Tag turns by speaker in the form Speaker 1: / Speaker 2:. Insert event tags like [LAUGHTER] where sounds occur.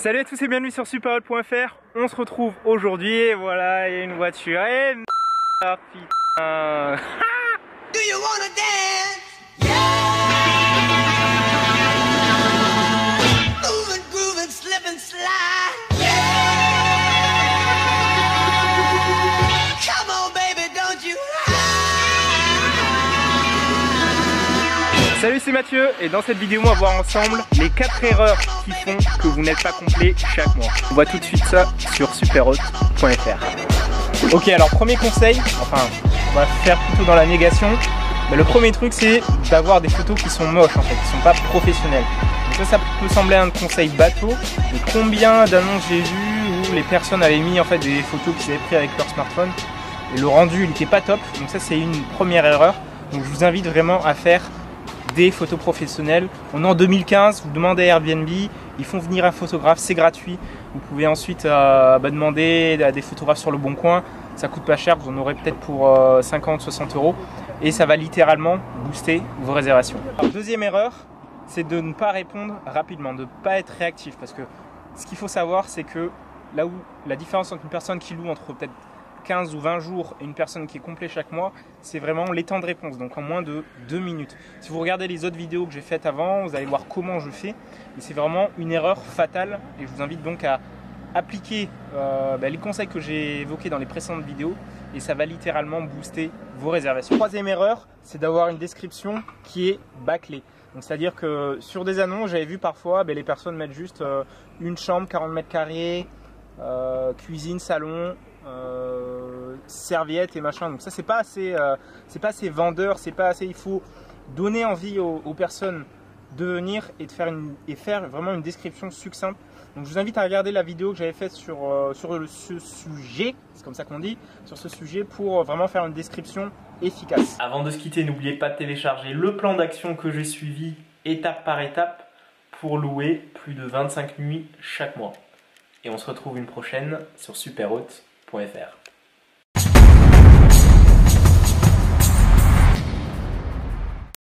Speaker 1: Salut à tous et bienvenue sur superhot.fr On se retrouve aujourd'hui et voilà, il y a une voiture. Et ah, putain. [LAUGHS] Do you? Salut c'est Mathieu et dans cette vidéo on va voir ensemble les 4 erreurs qui font que vous n'êtes pas complet chaque mois. On voit tout de suite ça sur superhot.fr. Ok alors premier conseil, enfin on va faire plutôt dans la négation. Mais le premier truc c'est d'avoir des photos qui sont moches en fait, qui sont pas professionnelles. Donc ça ça peut sembler un conseil bateau, mais combien d'annonces j'ai vu où les personnes avaient mis en fait des photos qu'ils avaient pris avec leur smartphone et le rendu il n'était pas top. Donc ça c'est une première erreur. Donc je vous invite vraiment à faire photos professionnelles. On est en 2015, vous demandez à Airbnb, ils font venir un photographe, c'est gratuit. Vous pouvez ensuite euh, bah, demander à des photographes sur le bon coin, ça coûte pas cher, vous en aurez peut-être pour 50-60 euh, euros et ça va littéralement booster vos réservations. deuxième erreur, c'est de ne pas répondre rapidement, de ne pas être réactif parce que ce qu'il faut savoir c'est que là où la différence entre une personne qui loue entre peut-être 15 ou 20 jours une personne qui est complet chaque mois, c'est vraiment les temps de réponse, donc en moins de 2 minutes. Si vous regardez les autres vidéos que j'ai faites avant, vous allez voir comment je fais, et c'est vraiment une erreur fatale, et je vous invite donc à appliquer euh, bah, les conseils que j'ai évoqués dans les précédentes vidéos, et ça va littéralement booster vos réservations. Troisième erreur, c'est d'avoir une description qui est bâclée. C'est-à-dire que sur des annonces, j'avais vu parfois bah, les personnes mettre juste euh, une chambre, 40 mètres carrés, euh, cuisine, salon, serviettes et machin. Donc ça c'est pas assez, euh, c'est pas assez vendeur, c'est pas assez. Il faut donner envie aux, personnes de venir et de faire une et faire vraiment une description succincte. Donc je vous invite à regarder la vidéo que j'avais faite sur euh, sur ce sujet, c'est comme ça qu'on dit, sur ce sujet pour vraiment faire une description efficace. Avant de se quitter, n'oubliez pas de télécharger le plan d'action que j'ai suivi étape par étape pour louer plus de 25 nuits chaque mois. Et on se retrouve une prochaine sur Superhaute.fr.